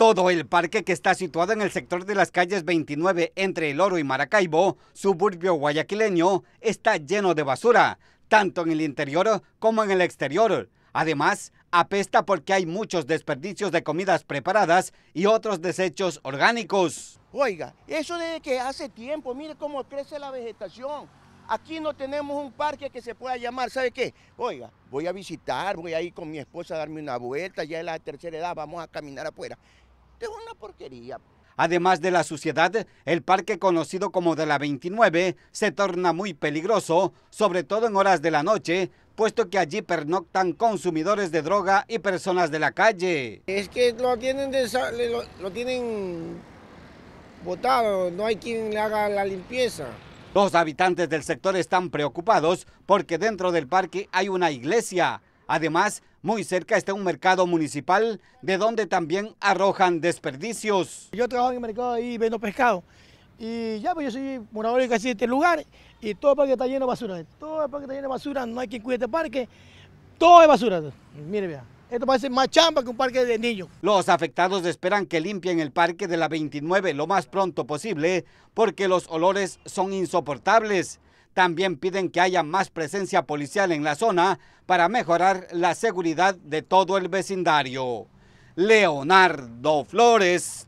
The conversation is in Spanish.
Todo el parque que está situado en el sector de las calles 29 entre El Oro y Maracaibo, suburbio guayaquileño, está lleno de basura, tanto en el interior como en el exterior. Además, apesta porque hay muchos desperdicios de comidas preparadas y otros desechos orgánicos. Oiga, eso desde que hace tiempo, mire cómo crece la vegetación. Aquí no tenemos un parque que se pueda llamar, ¿sabe qué? Oiga, voy a visitar, voy a ir con mi esposa a darme una vuelta, ya es la tercera edad, vamos a caminar afuera. Es una porquería. Además de la suciedad, el parque conocido como de la 29 se torna muy peligroso, sobre todo en horas de la noche, puesto que allí pernoctan consumidores de droga y personas de la calle. Es que lo tienen, lo, lo tienen botado, no hay quien le haga la limpieza. Los habitantes del sector están preocupados porque dentro del parque hay una iglesia. Además, muy cerca está un mercado municipal de donde también arrojan desperdicios. Yo trabajo en el mercado y vendo pescado. Y ya, pues yo soy morador de casi este lugar y todo el parque está lleno de basura. Todo el parque está lleno de basura, no hay quien cuide este parque. Todo es basura. Mire, vea. Esto parece más chamba que un parque de niños. Los afectados esperan que limpien el parque de la 29 lo más pronto posible porque los olores son insoportables. También piden que haya más presencia policial en la zona para mejorar la seguridad de todo el vecindario. Leonardo Flores,